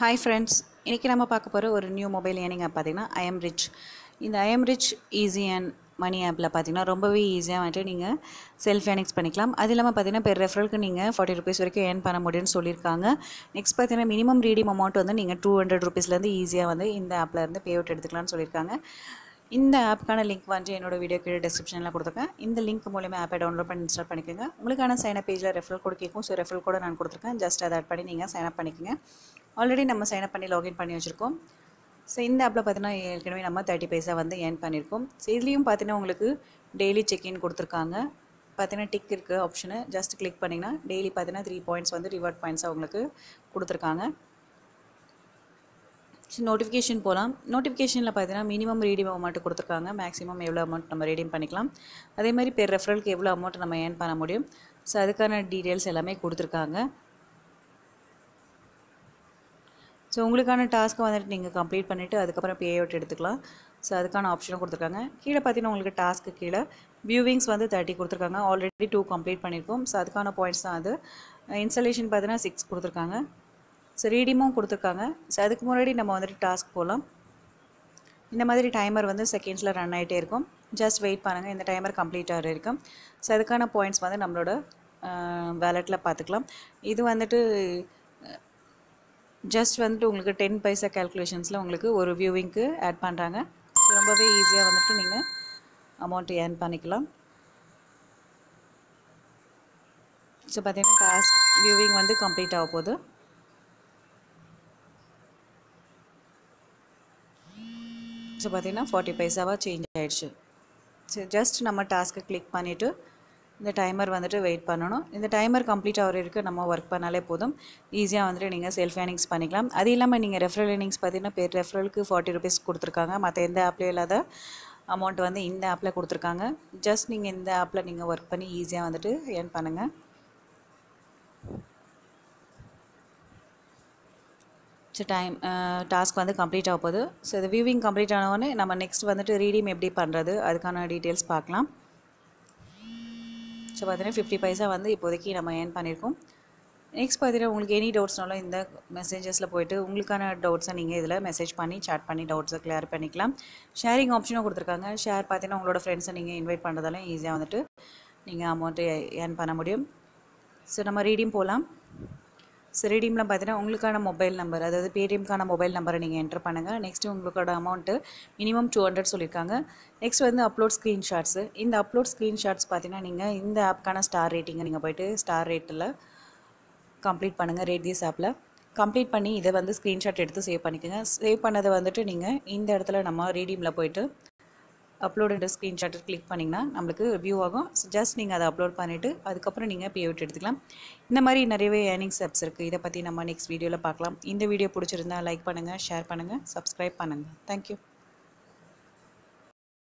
Hi friends இன்றைக்கி நம்ம பார்க்க போகிற ஒரு நியூ மொபைல் ஏனிங் ஆப் பார்த்தீங்கன்னா ஐஎம் ரிச் இந்த I'm rich easy and money ஆப்பில் பார்த்தீங்கன்னா ரொம்பவே ஈஸியாக வந்துட்டு நீங்கள் செல்ஃப் ஏர்னிங்ஸ் பண்ணிக்கலாம். அது இல்லாமல் பார்த்தீங்கன்னா பெர் ரெஃபரலுக்கு நீங்கள் ஃபார்ட்டி ருபீஸ் வரைக்கும் ஏர்ன் பண்ண முடியும்னு சொல்லியிருக்காங்க. நெக்ஸ்ட் பார்த்தீங்கன்னா மினிமம் ரீடிங் அமௌண்ட் வந்து நீங்கள் டூ ஹண்ட்ரட் ருபீஸ்லேருந்து ஈஸியாக வந்து இந்த ஆப்பில் இருந்து பே அவுட் எடுத்துக்கலாம்னு சொல்லியிருக்காங்க. இந்த ஆப்புக்கான லிங்க் வந்து என்னோட வீடியோ கீழே டிஸ்கிரிப்ஷனில் கொடுத்துருக்கேன். இந்த லிங்க் மூலியமாக ஆப்பை டவுன்லோட் பண்ணி இன்ஸ்டால் பண்ணிக்கோங்க. உங்களுக்கான சைனப் பேஜில் ரெஃபரல் கோட் கேட்கும். ஸோ ரெஃபரல் கூட நான் கொடுத்துருக்கேன். ஜஸ்ட் அதை ஆட் பண்ணி நீங்கள் சைனப் பண்ணிக்கோங்க. ஆல்ரெடி நம்ம சைனப் பண்ணி லாகின் பண்ணி வச்சுருக்கோம். ஸோ இந்த ஆப்பில் பார்த்தீங்கன்னா ஏற்கனவே நம்ம தேர்ட்டி பைசா வந்து ஏர்ன் பண்ணியிருக்கோம். ஸோ இதுலேயும் பார்த்தீங்கன்னா உங்களுக்கு டெய்லி செக்இன் கொடுத்துருக்காங்க. பார்த்தீங்கன்னா டிக் இருக்குது ஆப்ஷனு ஜஸ்ட் கிளிக் பண்ணிங்கன்னா டெய்லி பார்த்தீங்கன்னா த்ரீ பாயிண்ட்ஸ் வந்து ரிவார்ட் பாயிண்ட்ஸாக அவங்களுக்கு கொடுத்துருக்காங்க. நோட்டிஃபிகேஷன் போகலாம் நோட்டிஃபிகேஷனில் பார்த்தீங்கன்னா மினிமம் ரீடிங் அமௌண்ட் கொடுத்துருக்காங்க. மேக்ஸிமம் எவ்வளோ அமௌண்ட் நம்ம ரீடிங் பண்ணிக்கலாம். அதே மாதிரி பெர் ரெஃபரலுக்கு எவ்வளோ அமௌண்ட் நம்ம ஏர்ன் பண்ண முடியும். ஸோ அதுக்கான டீட்டெயில்ஸ் எல்லாமே கொடுத்துருக்காங்க. ஸோ உங்களுக்கான டாஸ்க்கை வந்துட்டு நீங்கள் கம்ப்ளீட் பண்ணிவிட்டு அதுக்கப்புறம் பே அவுட் எடுத்துக்கலாம். ஸோ அதுக்கான ஆப்ஷனும் கொடுத்துருக்காங்க. கீழே பார்த்தீங்கன்னா உங்களுக்கு டாஸ்க்கு கீழே வியூவிங்ஸ் வந்து தேர்ட்டி கொடுத்துருக்காங்க. ஆல்ரெடி டூ கம்ப்ளீட் பண்ணியிருக்கோம். ஸோ அதுக்கான பாயிண்ட்ஸ் தான் அது. இன்ஸ்டலேஷன் பார்த்தீங்கன்னா சிக்ஸ் கொடுத்துருக்காங்க. ஸோ ரீடிமும் கொடுத்துருக்காங்க. ஸோ அதுக்கு முன்னாடி நம்ம வந்துட்டு டாஸ்க் போகலாம் இந்த மாதிரி டைமர் வந்து செகண்ட்ஸில் ரன் ஆகிட்டே இருக்கும். ஜஸ்ட் வெயிட் பண்ணுங்கள் இந்த டைமர் கம்ப்ளீட் ஆகிற இருக்கும். ஸோ அதுக்கான பாயிண்ட்ஸ் வந்து நம்மளோட வேலெட்டில் பார்த்துக்கலாம் இது வந்துட்டு ஜஸ்ட் வந்துட்டு உங்களுக்கு டென் பைசா கேல்குலேஷன்ஸில் உங்களுக்கு ஒரு வியூவிங்க்கு ஆட் பண்ணுறாங்க ஸோ ரொம்பவே ஈஸியாக வந்துட்டு நீங்கள் அமௌண்ட்டு ஏர்ன் பண்ணிக்கலாம். ஸோ பார்த்தீங்கன்னா டாஸ்க் வியூவிங் வந்து கம்ப்ளீட் ஆக போகுது. ஸோ பார்த்தீங்கன்னா ஃபார்ட்டி பைசாவாக சேஞ்ச் ஆகிடுச்சு ஸோ ஜஸ்ட் நம்ம டாஸ்க்கை கிளிக் பண்ணிவிட்டு இந்த டைமர் வந்துட்டு வெயிட் பண்ணணும். இந்த டைமர் கம்ப்ளீட் ஆகிற நம்ம ஒர்க் பண்ணாலே போதும். ஈஸியாக வந்துட்டு நீங்கள் செல்ஃப் ஏர்னிங்ஸ் பண்ணிக்கலாம். அது இல்லாமல் நீங்கள் ரெஃபரல் ஏர்னிங்ஸ் பார்த்தீங்கன்னா பேர் ரெஃபரலுக்கு ஃபார்ட்டி ருபீஸ் கொடுத்துருக்காங்க. மற்ற எந்த ஆப்லேயும் இல்லாத அமௌண்ட் வந்து இந்த ஆப்பில் கொடுத்துருக்காங்க. ஜஸ்ட் நீங்கள் இந்த ஆப்பில் நீங்கள் ஒர்க் பண்ணி ஈஸியாக வந்துட்டு ஏர்ன் பண்ணுங்கள் ஸோ டைம் டாஸ்க் வந்து கம்ப்ளீட் ஆக போகுது. ஸோ இது வியூவிங் கம்ப்ளீட் ஆனவொடனே நம்ம நெக்ஸ்ட் வந்துட்டு ரீடிம் எப்படி பண்ணுறது அதுக்கான டீட்டெயில்ஸ் பார்க்கலாம். ஸோ பார்த்தீங்கன்னா ஃபிஃப்டி பைசா வந்து இப்போதைக்கு நம்ம ஏர்ன் பண்ணியிருக்கோம் நெக்ஸ்ட் பார்த்தீங்கன்னா உங்களுக்கு எனி டவுட்ஸ்னாலும் இந்த மெசேஜஸில் போயிட்டு உங்களுக்கான டவுட்ஸை நீங்கள் இதில் மெசேஜ் பண்ணி சாட் பண்ணி டவுட்ஸை கிளியர் பண்ணிக்கலாம். ஷேரிங் ஆப்ஷனும் கொடுத்துருக்காங்க. ஷேர் பார்த்தீங்கன்னா உங்களோட ஃப்ரெண்ட்ஸை நீங்கள் இன்வைட் பண்ணுறதால ஈஸியாக வந்துட்டு நீங்கள் அமௌண்ட்டு ஏர்ன் பண்ண முடியும். ஸோ நம்ம ரீடிங் போகலாம் ஸோ ரீடிமில் பார்த்தீங்கன்னா உங்களுக்கான மொபைல் நம்பர் அதாவது பேடிஎம்க்கான மொபைல் நம்பரை நீங்கள் என்டர் பண்ணுங்கள் நெக்ஸ்ட்டு உங்களோட அமௌண்ட்டு மினிமம் டூ ஹண்ட்ரட் சொல்லியிருக்காங்க நெக்ஸ்ட் வந்து அப்லோட் ஸ்க்ரீன்ஷாட்ஸு இந்த அப்லோட் ஸ்க்ரீன்ஷாட்ஸ் பார்த்தீங்கன்னா நீங்கள் இந்த ஆப்க்கான ஸ்டார் ரேட்டிங்கை நீங்கள் போய்ட்டு ஸ்டார் ரேட்டில் கம்ப்ளீட் பண்ணுங்கள் ரேட் திஸ் ஆப்பில் கம்ப்ளீட் பண்ணி இதை வந்து ஸ்க்ரீன்ஷாட் எடுத்து சேவ் பண்ணிக்கோங்க. சேவ் பண்ணதை வந்துட்டு நீங்கள் இந்த இடத்துல நம்ம ரீடீமில் போயிட்டு அப்லோடு ஸ்க்ரீன்ஷாட்டை கிளிக் பண்ணிங்கன்னா நம்மளுக்கு வியூ ஆகும். ஜஸ்ட் நீங்கள் அதை அப்லோட் பண்ணிவிட்டு அதுக்கப்புறம் நீங்கள் பேவிட் எடுத்துக்கலாம். இந்த மாதிரி நிறையவே ஏர்னிங்ஸ் ஆப்ஸ் இருக்குது இதை பற்றி நம்ம நெக்ஸ்ட் வீடியோவில் பார்க்கலாம். இந்த வீடியோ பிடிச்சிருந்தா லைக் பண்ணுங்கள் ஷேர் பண்ணுங்கள் சப்ஸ்கிரைப் பண்ணுங்கள் தேங்க்யூ